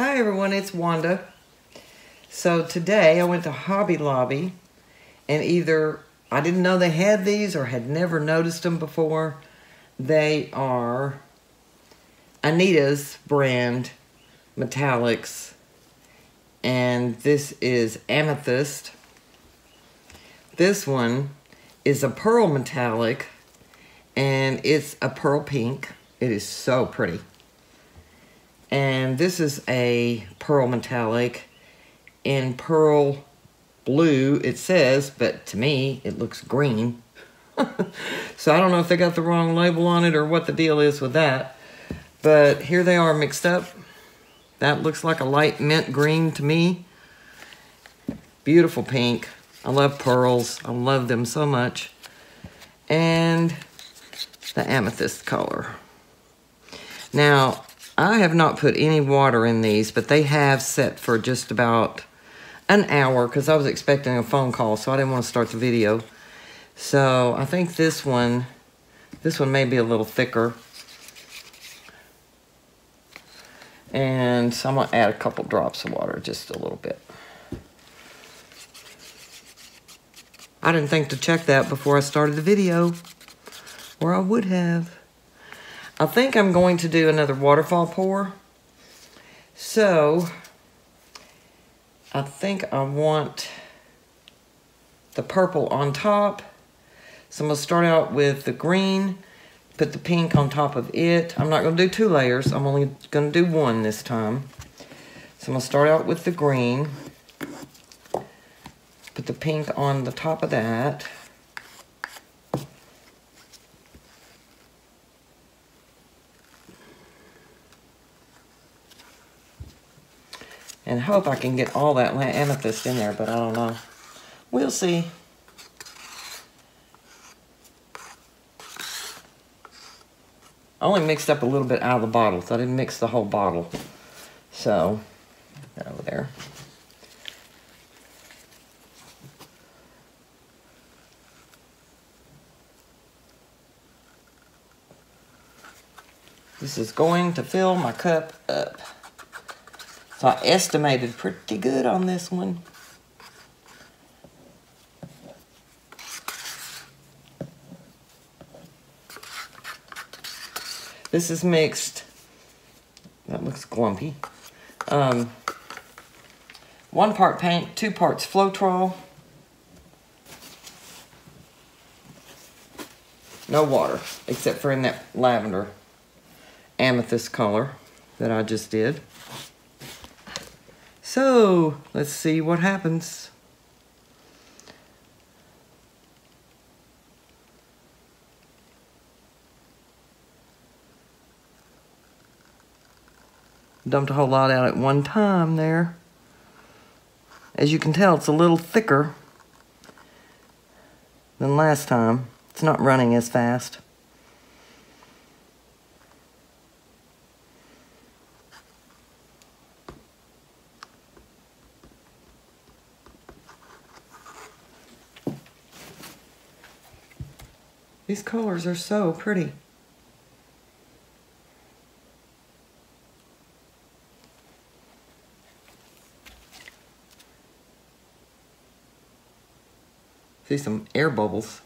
Hi everyone, it's Wanda. So today I went to Hobby Lobby and either I didn't know they had these or had never noticed them before. They are Anita's brand metallics and this is amethyst. This one is a pearl metallic and it's a pearl pink. It is so pretty. And this is a pearl metallic in pearl blue, it says, but to me, it looks green. so I don't know if they got the wrong label on it or what the deal is with that. But here they are mixed up. That looks like a light mint green to me. Beautiful pink. I love pearls. I love them so much. And the amethyst color. Now, I have not put any water in these, but they have set for just about an hour because I was expecting a phone call, so I didn't want to start the video. So I think this one, this one may be a little thicker. And so I'm going to add a couple drops of water, just a little bit. I didn't think to check that before I started the video, or I would have. I think I'm going to do another waterfall pour. So, I think I want the purple on top. So I'm going to start out with the green, put the pink on top of it. I'm not going to do two layers. I'm only going to do one this time. So I'm going to start out with the green. Put the pink on the top of that. And hope I can get all that amethyst in there, but I don't know. We'll see. I only mixed up a little bit out of the bottle, so I didn't mix the whole bottle. So, over there. This is going to fill my cup up. So I estimated pretty good on this one. This is mixed. That looks glumpy. Um, one part paint, two parts Floetrol. No water, except for in that lavender amethyst color that I just did. So, let's see what happens. Dumped a whole lot out at one time there. As you can tell, it's a little thicker than last time. It's not running as fast. These colors are so pretty. See some air bubbles.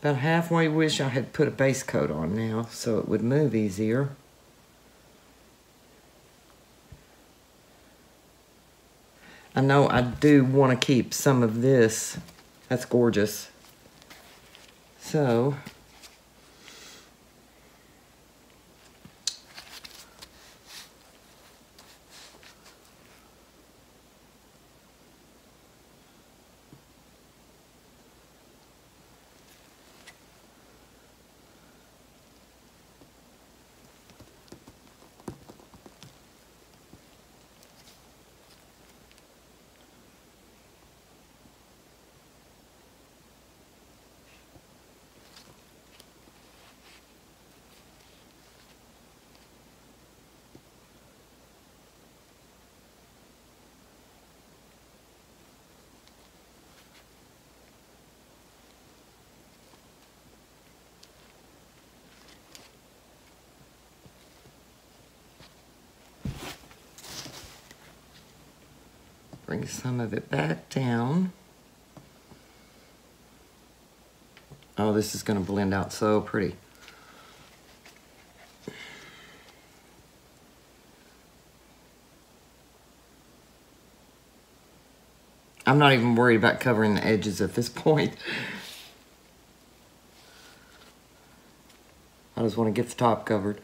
About halfway wish I had put a base coat on now so it would move easier. I know I do want to keep some of this. That's gorgeous. So, Bring some of it back down. Oh, this is gonna blend out so pretty. I'm not even worried about covering the edges at this point. I just want to get the top covered.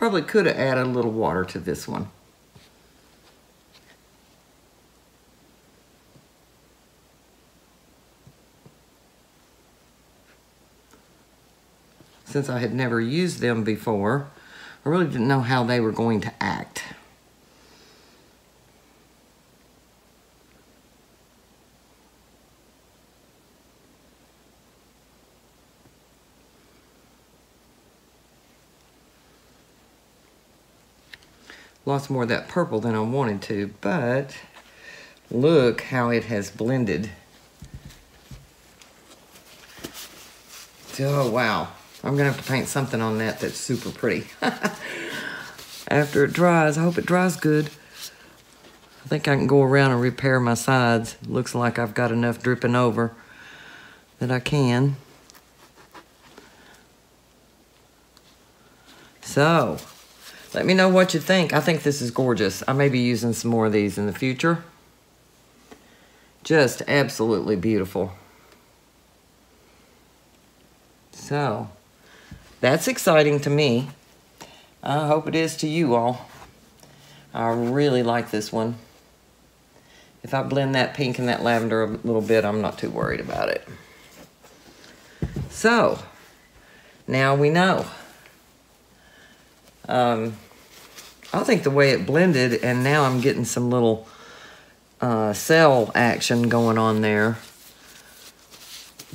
Probably could have added a little water to this one. Since I had never used them before, I really didn't know how they were going to act. Lots more of that purple than I wanted to, but look how it has blended. Oh, wow. I'm gonna have to paint something on that that's super pretty. After it dries, I hope it dries good. I think I can go around and repair my sides. Looks like I've got enough dripping over that I can. So, let me know what you think. I think this is gorgeous. I may be using some more of these in the future. Just absolutely beautiful. So, that's exciting to me. I hope it is to you all. I really like this one. If I blend that pink and that lavender a little bit, I'm not too worried about it. So, now we know. Um, I think the way it blended, and now I'm getting some little uh, cell action going on there.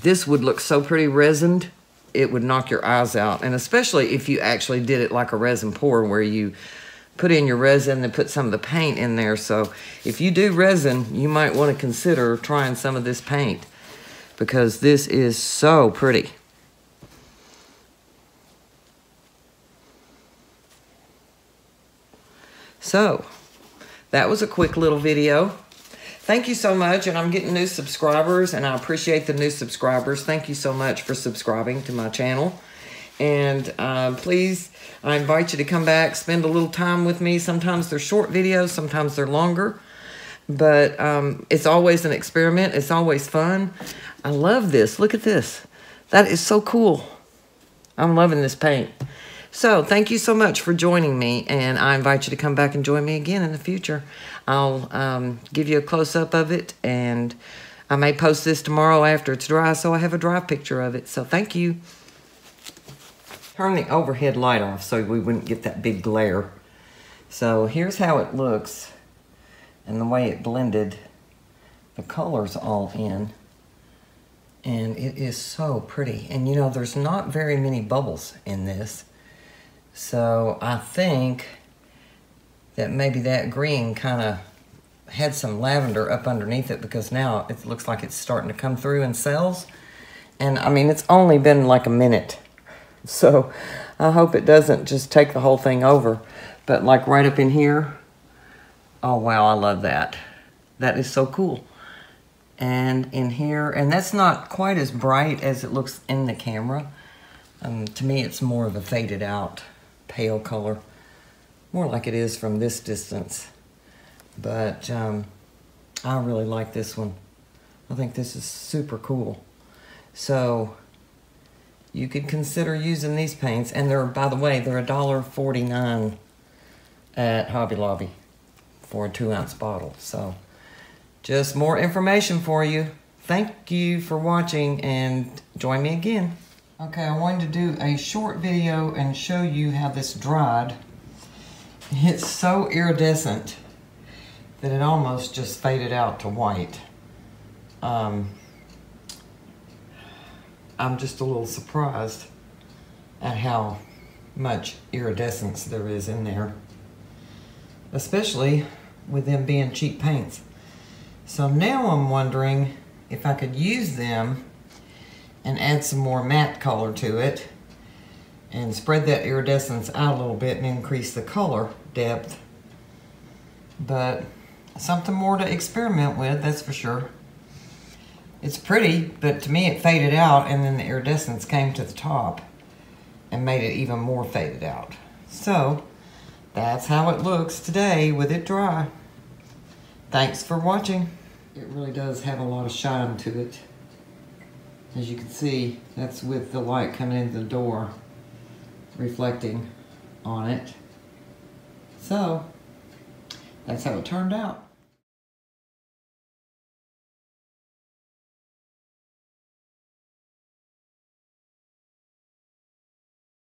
This would look so pretty resined, it would knock your eyes out. And especially if you actually did it like a resin pour where you put in your resin and put some of the paint in there. So if you do resin, you might want to consider trying some of this paint because this is so pretty. So, that was a quick little video. Thank you so much, and I'm getting new subscribers, and I appreciate the new subscribers. Thank you so much for subscribing to my channel. And uh, please, I invite you to come back, spend a little time with me. Sometimes they're short videos, sometimes they're longer. But um, it's always an experiment. It's always fun. I love this. Look at this. That is so cool. I'm loving this paint. So thank you so much for joining me, and I invite you to come back and join me again in the future. I'll um, give you a close-up of it, and I may post this tomorrow after it's dry, so I have a dry picture of it. So thank you. Turn the overhead light off so we wouldn't get that big glare. So here's how it looks, and the way it blended. The colors all in and it is so pretty. And you know, there's not very many bubbles in this. So I think that maybe that green kind of had some lavender up underneath it because now it looks like it's starting to come through in cells. And I mean, it's only been like a minute. So I hope it doesn't just take the whole thing over. But like right up in here, oh wow, I love that. That is so cool. And in here, and that's not quite as bright as it looks in the camera. Um, to me, it's more of a faded out pale color. More like it is from this distance. But um, I really like this one. I think this is super cool. So you could consider using these paints. And they're, by the way, they're $1.49 at Hobby Lobby for a two ounce bottle. So just more information for you. Thank you for watching and join me again. Okay, I wanted to do a short video and show you how this dried. It's so iridescent that it almost just faded out to white. Um, I'm just a little surprised at how much iridescence there is in there. Especially with them being cheap paints. So now I'm wondering if I could use them and add some more matte color to it and spread that iridescence out a little bit and increase the color depth. But something more to experiment with, that's for sure. It's pretty, but to me it faded out and then the iridescence came to the top and made it even more faded out. So, that's how it looks today with it dry. Thanks for watching. It really does have a lot of shine to it. As you can see, that's with the light coming in the door, reflecting on it. So, that's how it turned out.